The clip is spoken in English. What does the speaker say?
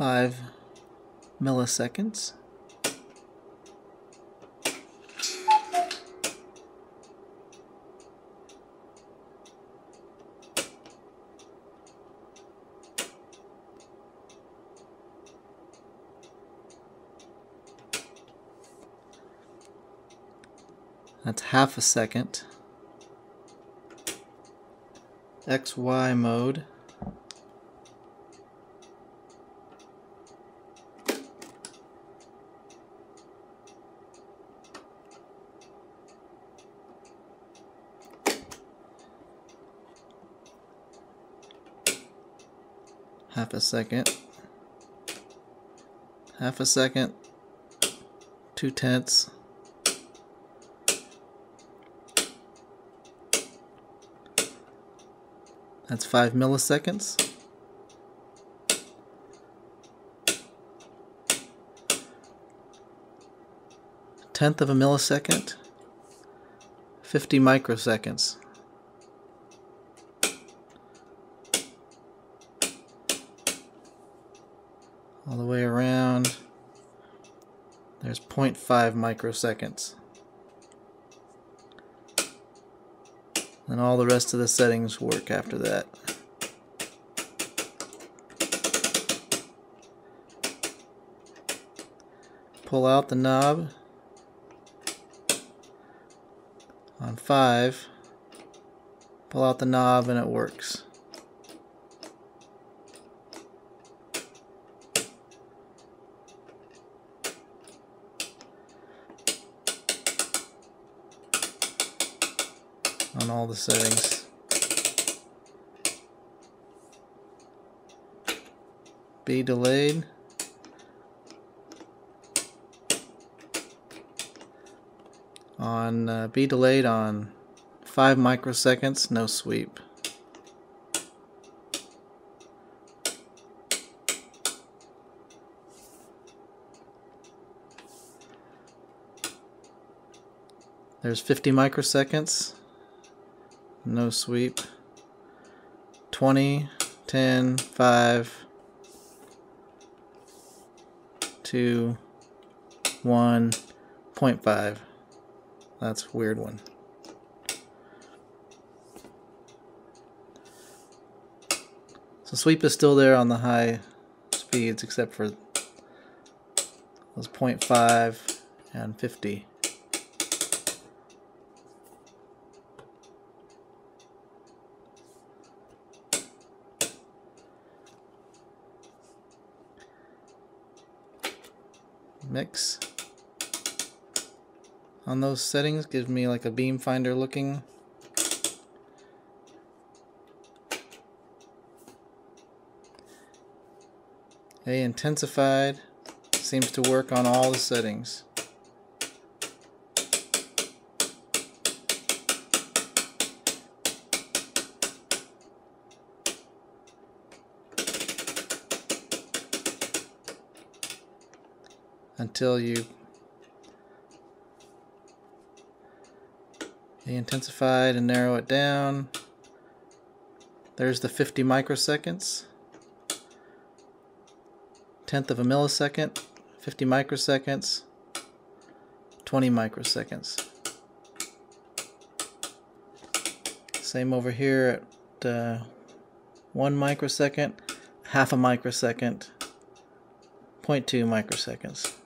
5 milliseconds. That's half a second. XY mode. Half a second, half a second, two tenths, that's five milliseconds. Tenth of a millisecond, 50 microseconds. All the way around. There's 0.5 microseconds. And all the rest of the settings work after that. Pull out the knob on 5. Pull out the knob and it works. On all the settings. B delayed. On uh, B delayed on 5 microseconds, no sweep. There's 50 microseconds no sweep. 20 10 5 2 1 0.5 that's weird one. So sweep is still there on the high speeds except for those 0.5 and 50 mix on those settings. Gives me like a beam finder looking. A intensified seems to work on all the settings until you intensified and narrow it down. There's the 50 microseconds. Tenth of a millisecond, 50 microseconds, 20 microseconds. Same over here at uh, 1 microsecond, half a microsecond, 0.2 microseconds.